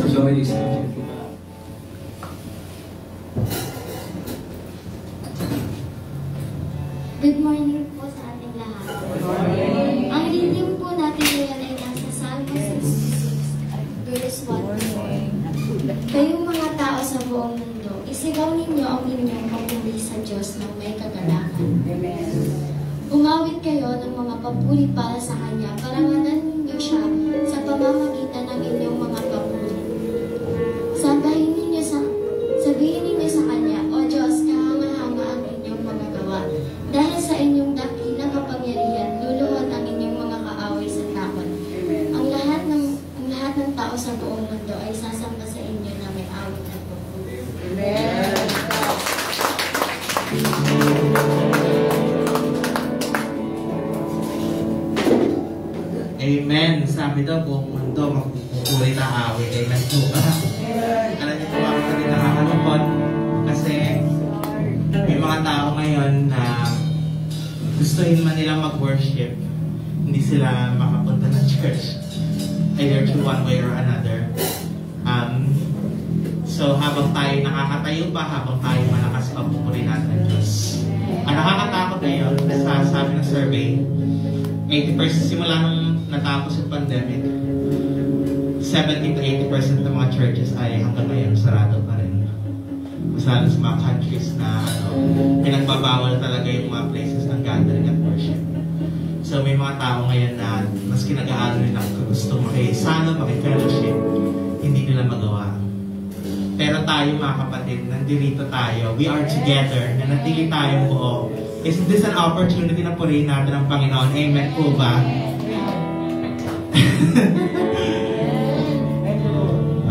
Magkamay sa akin. Good morning po sa ating lahat. Ang reading po natin ngayon ay nasa Salmo 66, verse 1. Kayong mga tao sa buong mundo, isigaw ninyo ang inyong papuri sa Diyos ng may kagalakan. Umawit kayo ng mga papuri para sa Kanya, parangalan ninyo siya sa pamamagitan Amen. Sabi daw buong mundo magpupuri na awit. Amen po ba? Alam niyo po ako rin nakakalungkot kasi may mga tao ngayon na gustuhin man nilang mag-worship, hindi sila makapunta ng church. Either through one way or another. Um, so habang tayo nakakatayo pa, habang tayo malakas papupuri natin ngayon, sa sabi ng survey, 80% simula nung natapos yung pandemic, 70 to 80% ng mga churches ay hanggang ngayon sarado pa rin. Mas lalo sa mga countries na ano, pinagbabawal talaga yung mga places ng gathering at worship. So may mga tao ngayon na mas kinag-aaral nila kung gusto makisalo, makifellowship, hindi nila magawa. Pero tayo mga kapatid, nandito tayo, we are together, nanatili tayong buo. Isn't this an opportunity na purihin natin ang Panginoon? Amen po ba?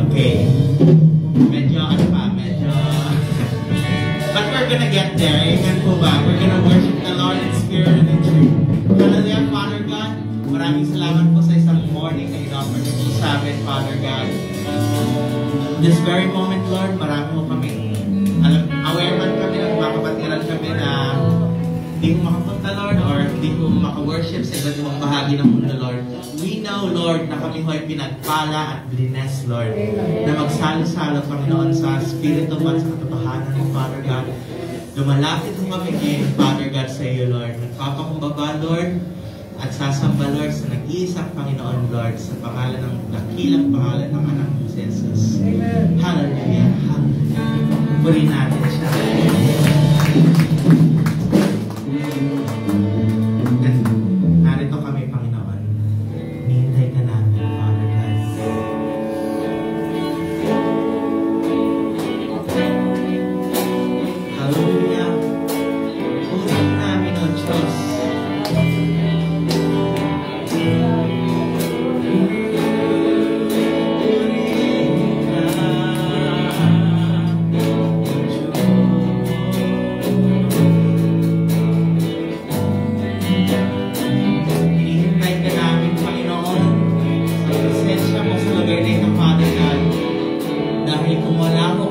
okay. Medyo ano pa, medyo... But we're gonna get there. Amen po ba? We're gonna worship the Lord in spirit and in truth. Hallelujah, Father God. Maraming salamat po sa isang morning na in-offer sa amin, Father God. This very moment, Lord, marami mo kami hindi ko makapunta, Lord, or hindi ko maka-worship sa iba't ibang bahagi ng mundo, Lord. We know, Lord, na kami ho'y pinagpala at blines, Lord, na magsalo-salo, Panginoon, sa Espiritu at sa katotohanan ng Father God. Lumalapit mo kami ngayon, Father God, sa iyo, Lord. Nagpapakumbaba, Lord, at sasamba, Lord, sa nag-iisang Panginoon, Lord, sa pangalan ng dakilang pangalan ng anak si Jesus. Hallelujah. Hallelujah. Purihin natin siya. At Dahil kung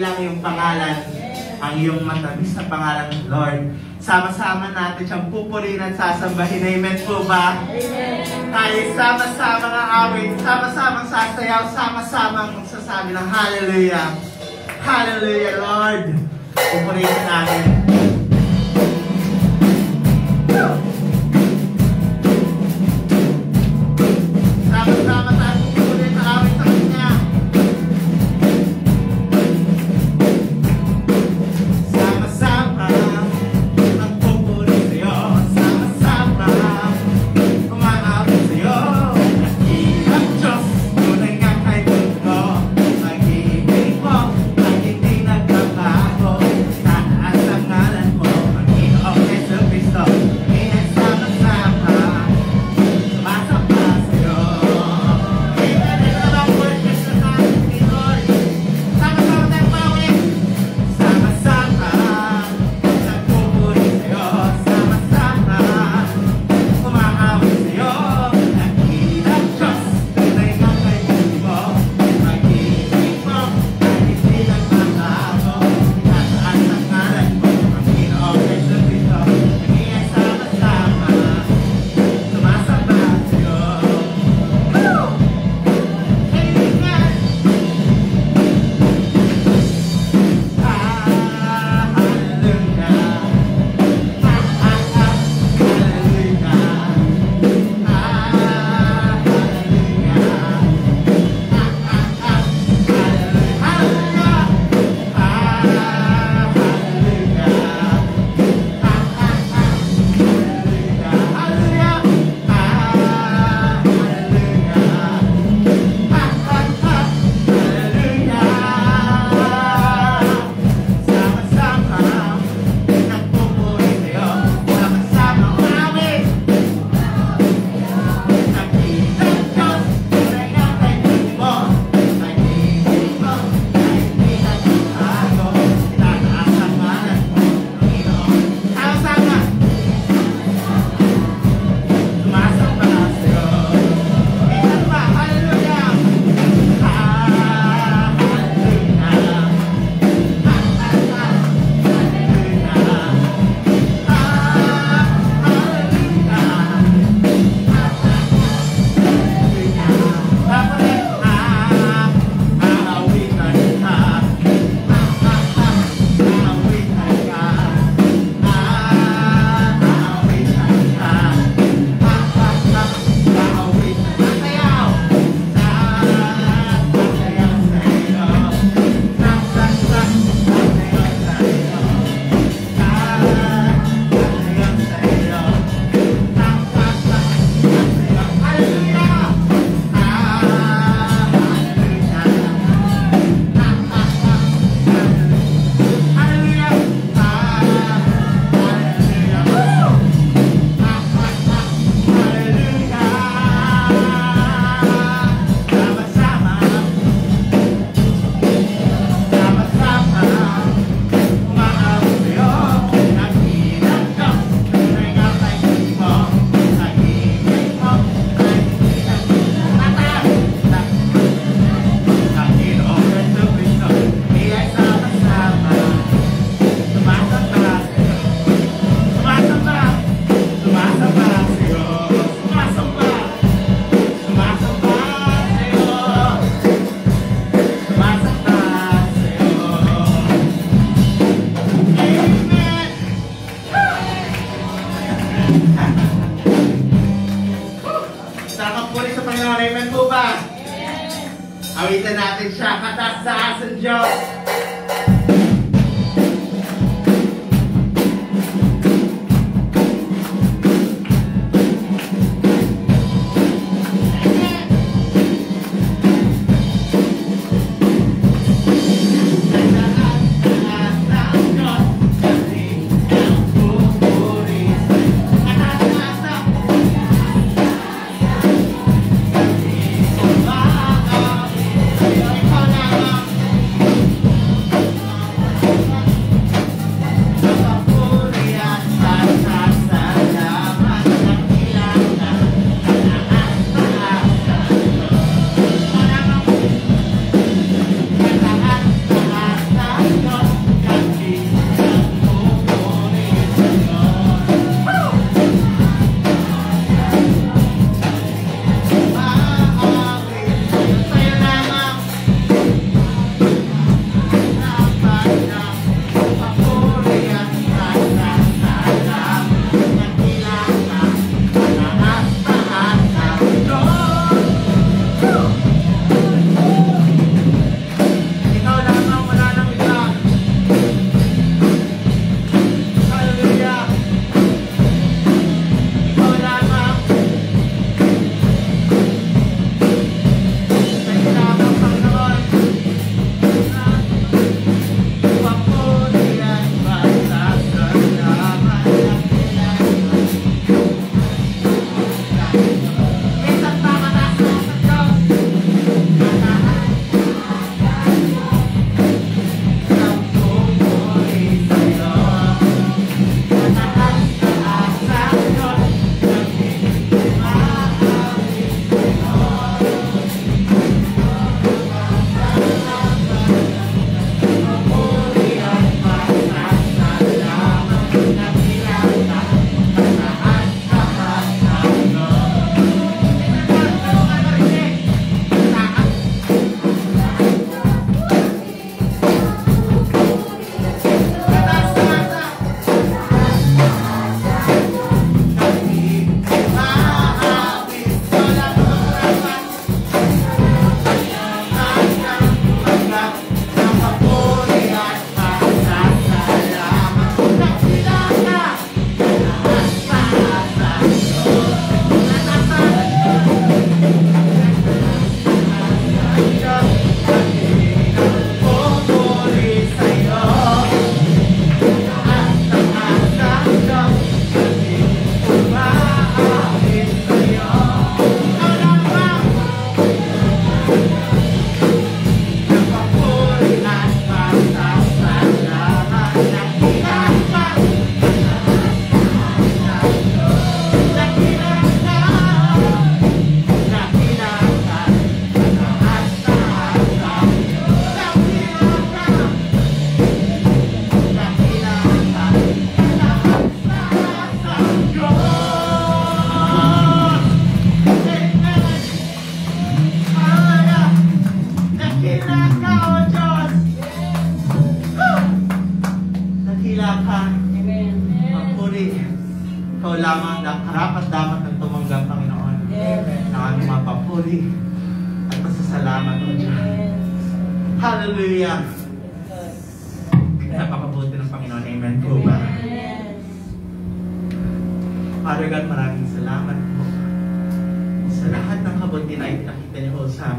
lang yung pangalan, ang iyong matamis na pangalan ng Lord. Sama-sama natin siyang pupurin at sasambahin. Amen po ba? Amen. Tayo sama-sama ng awit, sama-sama sasayaw, sama-sama magsasabi ng Hallelujah. Hallelujah, Lord. Pupurin natin.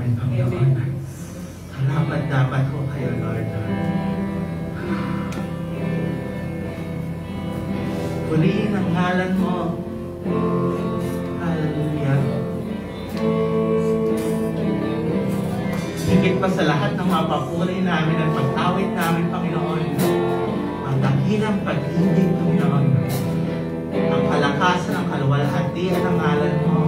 namin, Panginoon. Salamat dapat ko kayo, Lord. Pulihin ang ngalan mo. Hallelujah. Higit pa sa lahat ng mapapuri namin at pagtawid namin, Panginoon, ang dakilang pag-ibig, Panginoon, ang kalakasan, ang kaluwalhatian ng ngalan mo,